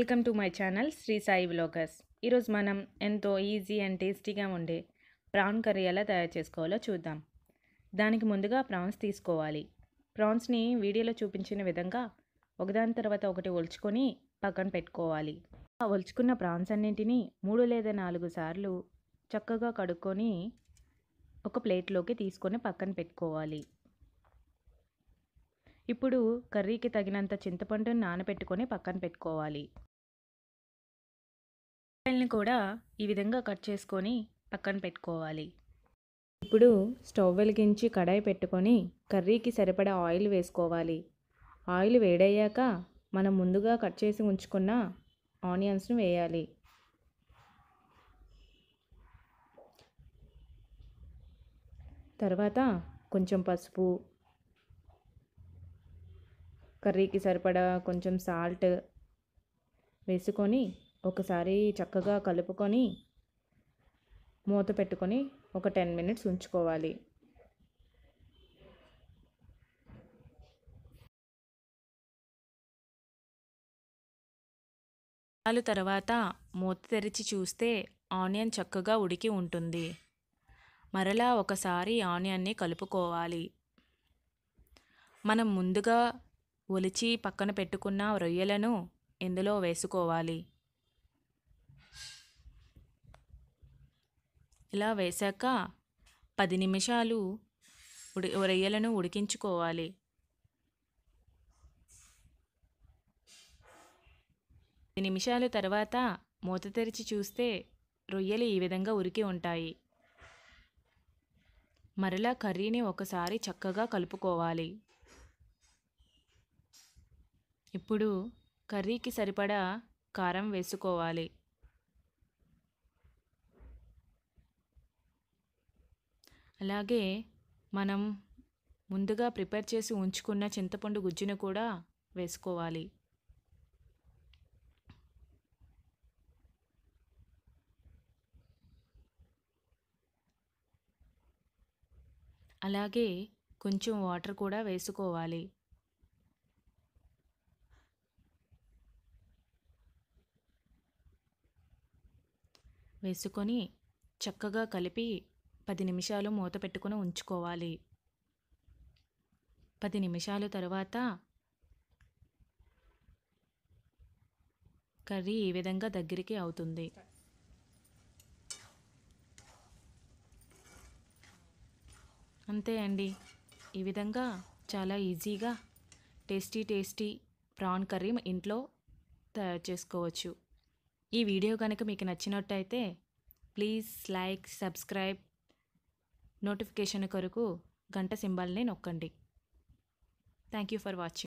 Welcome to my channel Shri Sai vloggers. ఈరోజు మనం ఎంతో ఈజీ అండ్ టేస్టీగా ఉండే ప్రాన్ కర్రీ ఎలా తయారు చేసుకోవాలో చూద్దాం. దానికి ముందుగా ప్రాన్స్ తీసుకోవాలి. ప్రాన్స్ని వీడియోలో చూపించిన విధంగా ఒకదాని తర్వాత ఒకటి ఒలుచుకొని పక్కన పెట్టుకోవాలి. ఆ ఒలుచుకున్న ప్రాన్స్ అన్నింటినీ మూడు లేదా నాలుగు సార్లు చక్కగా కడుక్కొని ఒక ప్లేట్లోకి తీసుకొని పక్కన పెట్టుకోవాలి. ఇప్పుడు కర్రీకి తగినంత చింతపండుని నానబెట్టుకొని పక్కన పెట్టుకోవాలి. ఆపిల్ని కూడా ఈ విధంగా కట్ చేసుకొని పక్కన పెట్టుకోవాలి. ఇప్పుడు స్టవ్ వెలిగించి కడాయి పెట్టుకొని కర్రీకి సరిపడా ఆయిల్ వేసుకోవాలి. ఆయిల్ వేడయ్యాక మనం ముందుగా కట్ చేసి ఉంచుకున్న ఆనియన్స్ను వేయాలి. తర్వాత కొంచెం పసుపు కర్రీకి సరిపడా కొంచెం సాల్ట్ వేసుకొని ఒకసారి చక్కగా కలుపుకొని మూత పెట్టుకొని ఒక టెన్ మినిట్స్ ఉంచుకోవాలి. చాలు తర్వాత మూత తెరిచి చూస్తే ఆనియన్ చక్కగా ఉడికి ఉంటుంది. మరలా ఒకసారి ఆనియన్ని కలుపుకోవాలి. మనం ముందుగా ఒలిచి పక్కన పెట్టుకున్న రొయ్యలను ఇందులో వేసుకోవాలి. ఇలా వేశాక పది నిమిషాలు ఉడి రొయ్యలను ఉడికించుకోవాలి. పది నిమిషాలు తర్వాత మూత తెరిచి చూస్తే రొయ్యలు ఈ విధంగా ఉరికి ఉంటాయి. మరలా కర్రీని ఒకసారి చక్కగా కలుపుకోవాలి. ఇప్పుడు కర్రీకి సరిపడా కారం వేసుకోవాలి. అలాగే మనం ముందుగా ప్రిపేర్ చేసి ఉంచుకున్న చింతపండు గుజ్జును కూడా వేసుకోవాలి. అలాగే కొంచెం వాటర్ కూడా వేసుకోవాలి. వేసుకొని చక్కగా కలిపి పది నిమిషాలు మూత పెట్టుకొని ఉంచుకోవాలి. పది నిమిషాల తర్వాత కర్రీ ఈ విధంగా దగ్గరికి అవుతుంది. అంతే అండి. ఈ విధంగా చాలా ఈజీగా టేస్టీ టేస్టీ ప్రాన్ కర్రీ ఇంట్లో తయారు చేసుకోవచ్చు. ఈ వీడియో కనుక మీకు నచ్చినట్టయితే ప్లీజ్ లైక్ సబ్స్క్రైబ్ నోటిఫికేషన్ కొరకు గంట సింబల్ని నొక్కండి. Thank you for watching